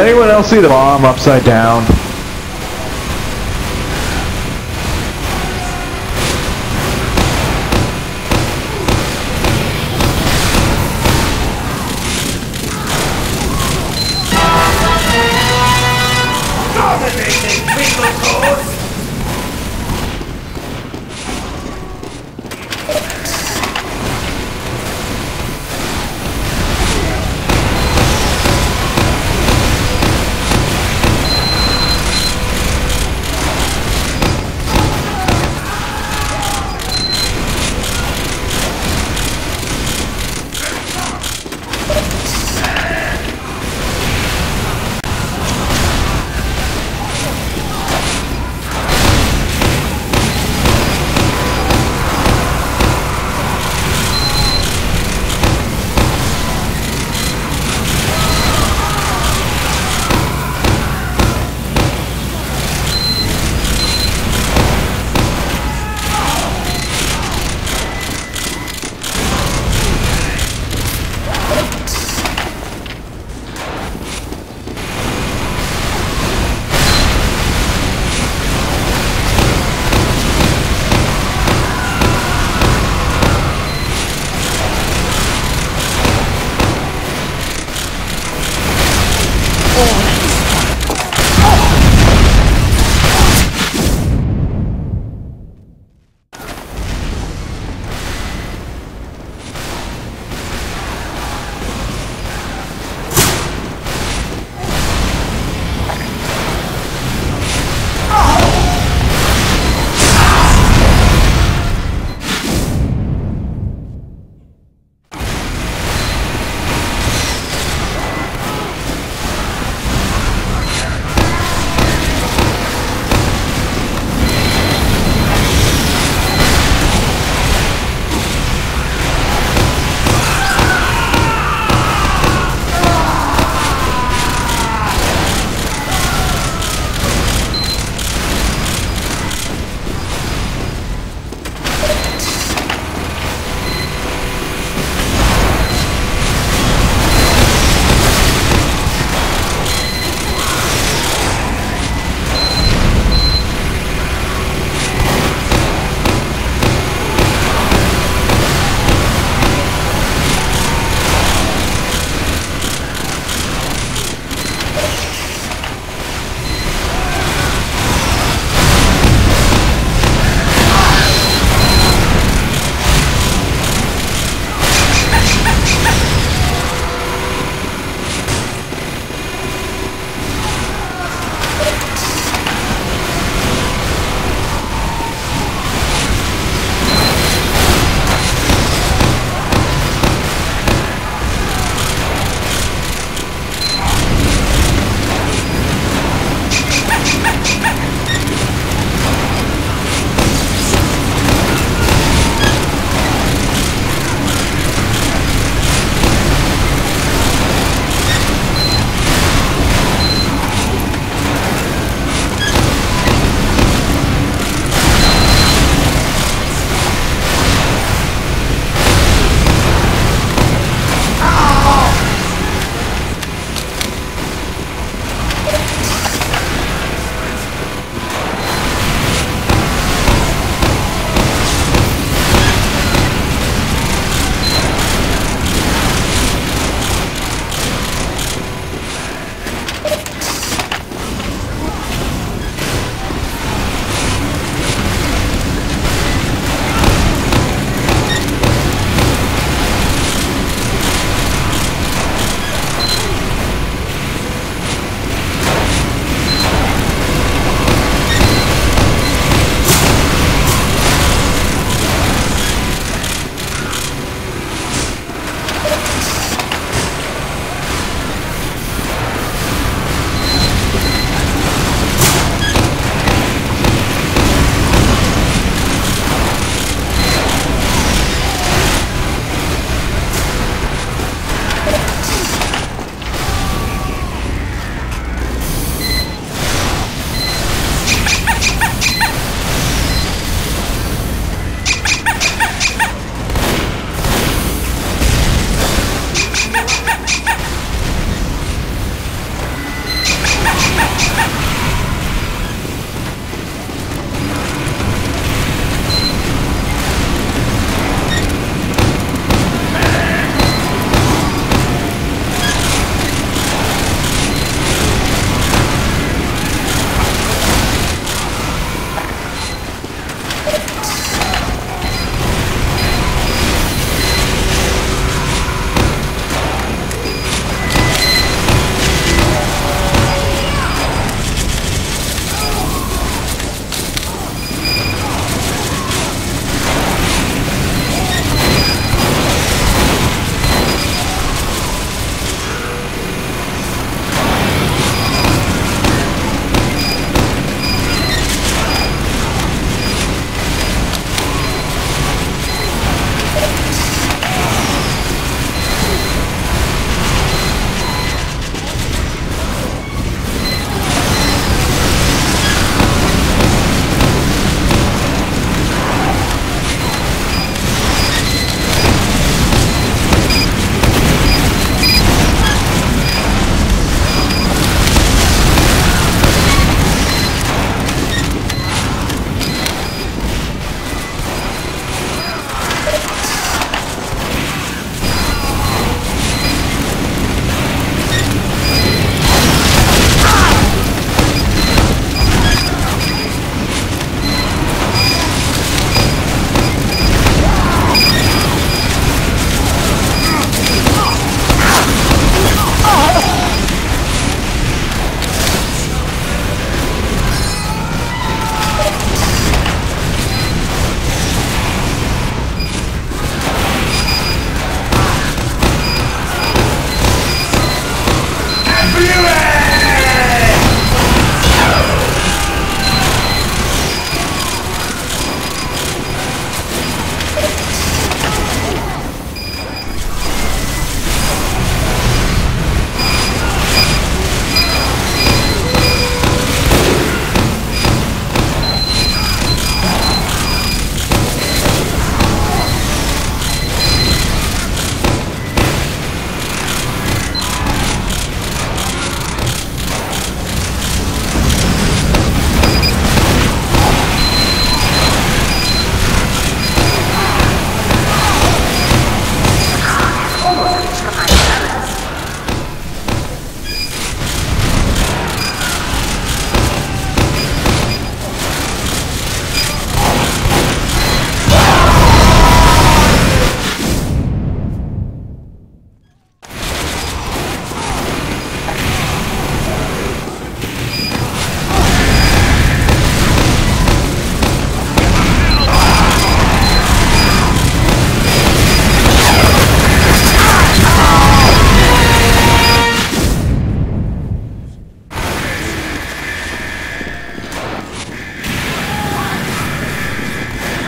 Anyone else see the bomb upside down?